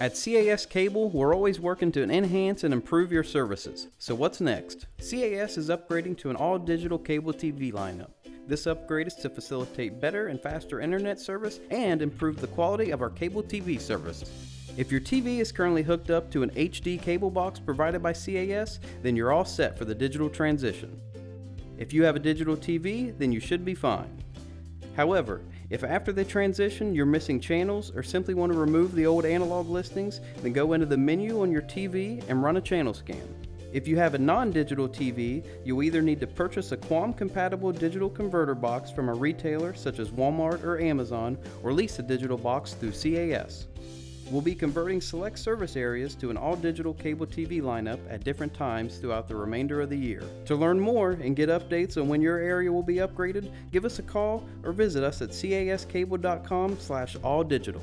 At CAS Cable, we're always working to enhance and improve your services. So what's next? CAS is upgrading to an all-digital cable TV lineup. This upgrade is to facilitate better and faster internet service and improve the quality of our cable TV service. If your TV is currently hooked up to an HD cable box provided by CAS, then you're all set for the digital transition. If you have a digital TV, then you should be fine. However, if after the transition you're missing channels or simply want to remove the old analog listings, then go into the menu on your TV and run a channel scan. If you have a non-digital TV, you'll either need to purchase a QAM-compatible digital converter box from a retailer such as Walmart or Amazon, or lease a digital box through CAS. We'll be converting select service areas to an all digital cable TV lineup at different times throughout the remainder of the year. To learn more and get updates on when your area will be upgraded, give us a call or visit us at cascable.com slash all digital.